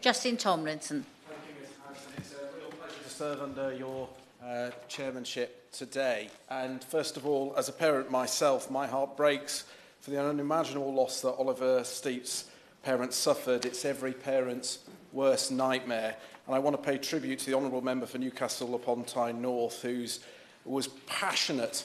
Justin Tomlinson. It's a uh, real pleasure to serve under your uh, chairmanship today. And first of all, as a parent myself, my heart breaks for the unimaginable loss that Oliver Steep's parents suffered. It's every parent's worst nightmare. And I want to pay tribute to the Honourable Member for Newcastle upon Tyne North, who was passionate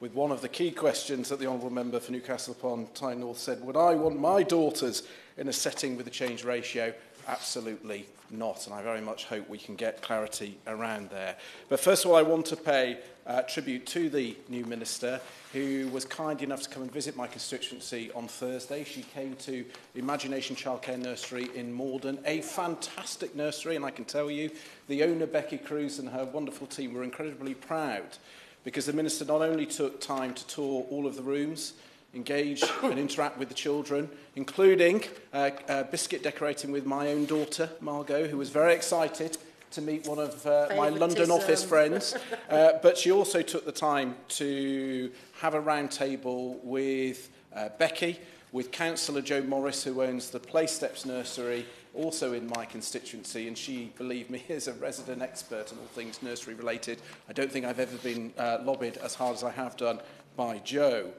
with one of the key questions that the Honourable Member for Newcastle upon Tyne North said, would I want my daughters in a setting with a change ratio Absolutely not. And I very much hope we can get clarity around there. But first of all, I want to pay uh, tribute to the new minister who was kind enough to come and visit my constituency on Thursday. She came to Imagination Childcare Nursery in Morden, a fantastic nursery, and I can tell you the owner, Becky Cruz, and her wonderful team were incredibly proud because the minister not only took time to tour all of the rooms, engage and interact with the children, including uh, uh, biscuit decorating with my own daughter, Margot, who was very excited to meet one of uh, my London office friends. Uh, but she also took the time to have a round table with uh, Becky, with Councillor Joe Morris, who owns the Play Steps Nursery, also in my constituency, and she, believe me, is a resident expert on all things nursery related. I don't think I've ever been uh, lobbied as hard as I have done by Joe.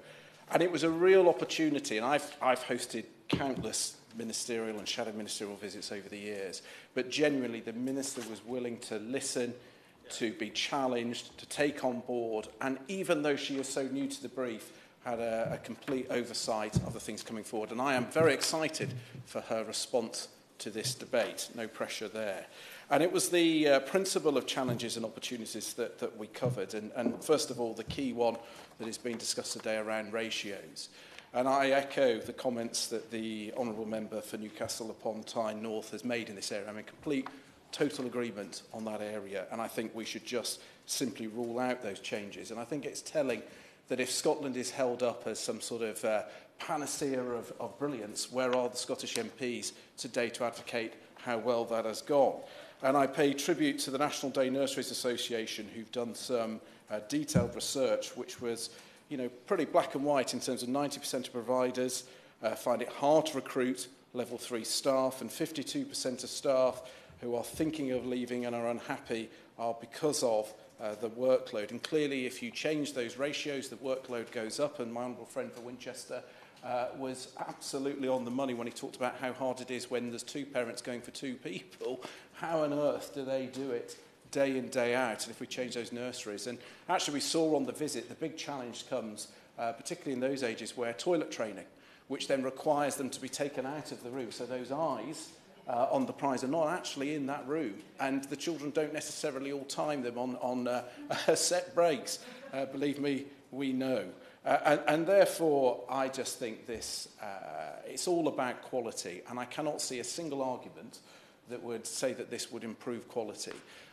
And it was a real opportunity, and I've, I've hosted countless ministerial and shadow ministerial visits over the years, but generally the minister was willing to listen, yeah. to be challenged, to take on board, and even though she was so new to the brief, had a, a complete oversight of the things coming forward. And I am very excited for her response to this debate. No pressure there. And it was the uh, principle of challenges and opportunities that, that we covered. And, and first of all, the key one that has been discussed today around ratios. And I echo the comments that the Honourable Member for Newcastle upon Tyne North has made in this area. I'm in complete, total agreement on that area. And I think we should just simply rule out those changes. And I think it's telling that if Scotland is held up as some sort of uh, panacea of, of brilliance, where are the Scottish MPs today to advocate how well that has gone? And I pay tribute to the National Day Nurseries Association, who've done some uh, detailed research, which was you know, pretty black and white in terms of 90% of providers uh, find it hard to recruit level three staff, and 52% of staff who are thinking of leaving and are unhappy are because of uh, the workload. And clearly, if you change those ratios, the workload goes up, and my honourable friend for Winchester uh, was absolutely on the money when he talked about how hard it is when there's two parents going for two people. How on earth do they do it day in, day out? And if we change those nurseries. And actually, we saw on the visit the big challenge comes, uh, particularly in those ages, where toilet training, which then requires them to be taken out of the room. So those eyes. Uh, on the prize are not actually in that room and the children don't necessarily all time them on on uh, set breaks uh, believe me we know Uh, and, and therefore, I just think this, uh, it's all about quality, and I cannot see a single argument that would say that this would improve quality.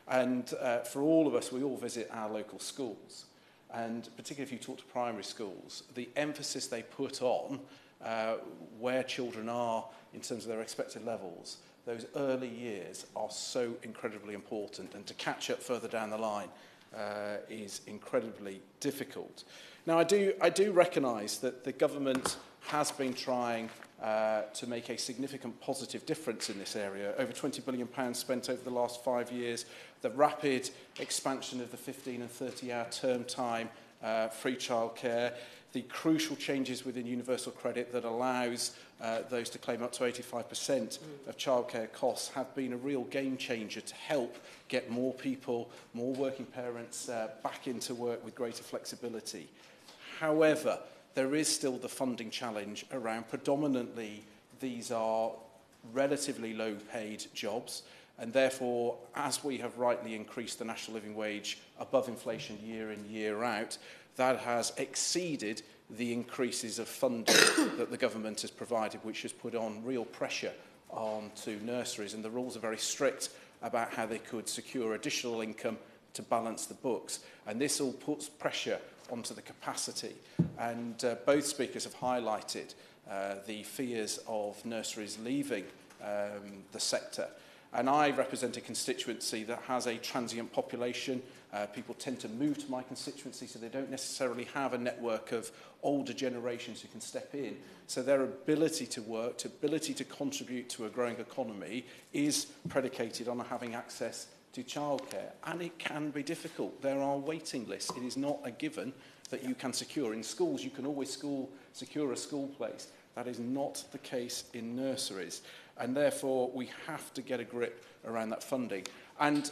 And uh, for all of us, we all visit our local schools. And particularly if you talk to primary schools, the emphasis they put on uh, where children are in terms of their expected levels, those early years are so incredibly important. And to catch up further down the line uh, is incredibly difficult. Now, I do, I do recognise that the government has been trying uh, to make a significant positive difference in this area. Over £20 billion pounds spent over the last five years, the rapid expansion of the 15 and 30 hour term time uh, free childcare, the crucial changes within universal credit that allows uh, those to claim up to 85% mm. of childcare costs have been a real game changer to help get more people, more working parents uh, back into work with greater flexibility. However, there is still the funding challenge around predominantly these are relatively low paid jobs. And therefore, as we have rightly increased the national living wage above inflation year in, year out, that has exceeded the increases of funding that the government has provided, which has put on real pressure on to nurseries. And the rules are very strict about how they could secure additional income to balance the books. And this all puts pressure onto the capacity. And uh, both speakers have highlighted uh, the fears of nurseries leaving um, the sector. And I represent a constituency that has a transient population. Uh, people tend to move to my constituency, so they don't necessarily have a network of older generations who can step in. So their ability to work, to ability to contribute to a growing economy is predicated on having access to childcare. And it can be difficult. There are waiting lists. It is not a given that you can secure. In schools, you can always school, secure a school place. That is not the case in nurseries. And therefore, we have to get a grip around that funding. And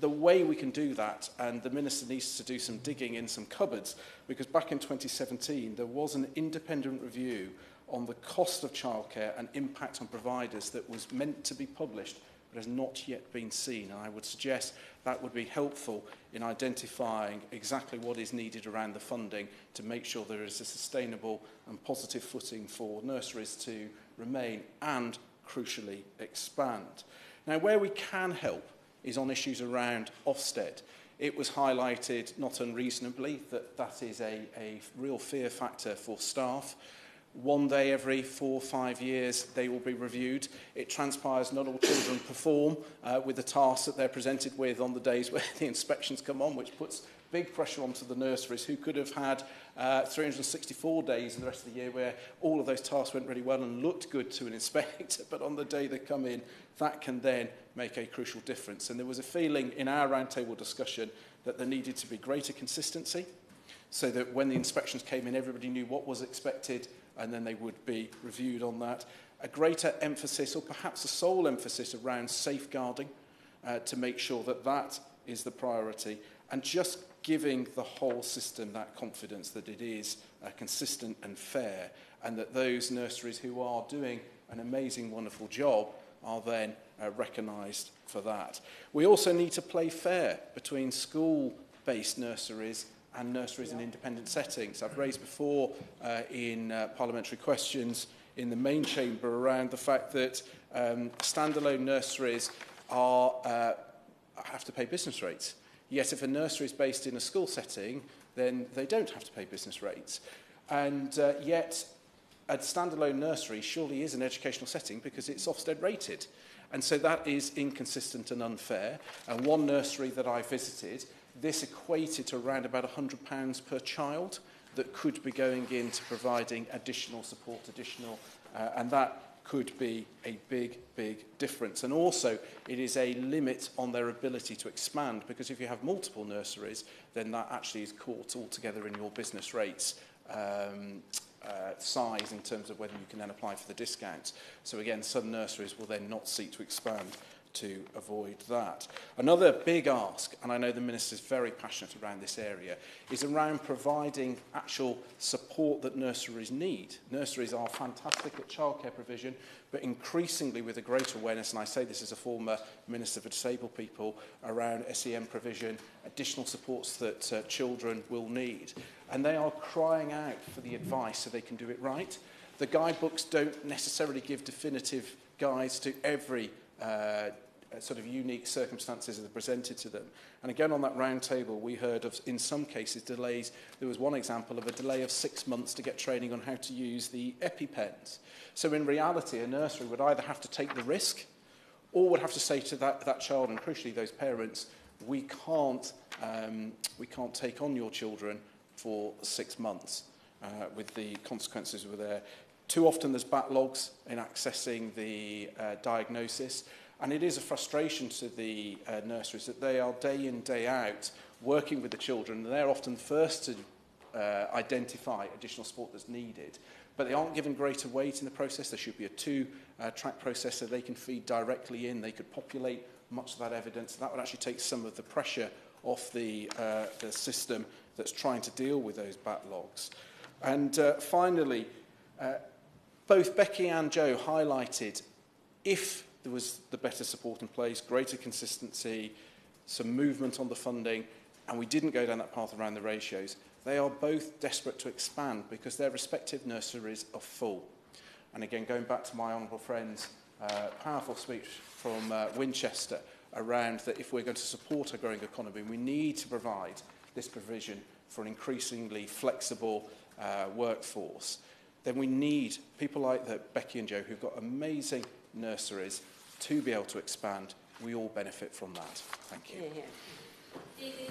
the way we can do that, and the minister needs to do some digging in some cupboards, because back in 2017, there was an independent review on the cost of childcare and impact on providers that was meant to be published but has not yet been seen. And I would suggest that would be helpful in identifying exactly what is needed around the funding to make sure there is a sustainable and positive footing for nurseries to remain and crucially expand. Now, where we can help is on issues around Ofsted. It was highlighted, not unreasonably, that that is a, a real fear factor for staff. One day every four or five years, they will be reviewed. It transpires not all children perform uh, with the tasks that they're presented with on the days where the inspections come on, which puts big pressure onto the nurseries who could have had uh, 364 days in the rest of the year where all of those tasks went really well and looked good to an inspector, but on the day they come in, that can then make a crucial difference. And there was a feeling in our roundtable discussion that there needed to be greater consistency so that when the inspections came in, everybody knew what was expected and then they would be reviewed on that. A greater emphasis, or perhaps a sole emphasis, around safeguarding uh, to make sure that that is the priority and just giving the whole system that confidence that it is uh, consistent and fair and that those nurseries who are doing an amazing, wonderful job are then uh, recognised for that. We also need to play fair between school-based nurseries and nurseries yeah. in independent settings. I've raised before uh, in uh, parliamentary questions in the main chamber around the fact that um, standalone nurseries are uh, have to pay business rates. Yet if a nursery is based in a school setting, then they don't have to pay business rates. And uh, yet a standalone nursery surely is an educational setting because it's Ofsted rated. And so that is inconsistent and unfair. And one nursery that I visited, this equated to around about £100 per child that could be going into providing additional support, additional, uh, and that could be a big, big difference. And also, it is a limit on their ability to expand because if you have multiple nurseries, then that actually is caught altogether in your business rates um, uh, size in terms of whether you can then apply for the discounts. So again, some nurseries will then not seek to expand to avoid that. Another big ask, and I know the minister is very passionate around this area, is around providing actual support that nurseries need. Nurseries are fantastic at childcare provision, but increasingly with a great awareness, and I say this as a former Minister for Disabled People, around SEM provision, additional supports that uh, children will need. And they are crying out for the advice so they can do it right. The guidebooks don't necessarily give definitive guides to every uh, sort of unique circumstances that are presented to them. And again, on that round table, we heard of, in some cases, delays. There was one example of a delay of six months to get training on how to use the EpiPens. So in reality, a nursery would either have to take the risk or would have to say to that, that child, and crucially those parents, we can't, um, we can't take on your children for six months. Uh, with the consequences were there Too often there's backlogs in accessing the uh, diagnosis and it is a frustration to the uh, nurseries that they are day in, day out working with the children and they're often first to uh, identify additional support that's needed. But they aren't given greater weight in the process. There should be a two-track uh, process so they can feed directly in. They could populate much of that evidence. That would actually take some of the pressure off the, uh, the system that's trying to deal with those backlogs. And uh, finally, uh, both Becky and Joe highlighted if there was the better support in place, greater consistency, some movement on the funding, and we didn't go down that path around the ratios, they are both desperate to expand because their respective nurseries are full. And again, going back to my honourable friend's uh, powerful speech from uh, Winchester around that if we're going to support a growing economy, we need to provide this provision for an increasingly flexible uh, workforce then we need people like the, Becky and Joe who've got amazing nurseries to be able to expand. We all benefit from that. Thank you. Yeah, yeah.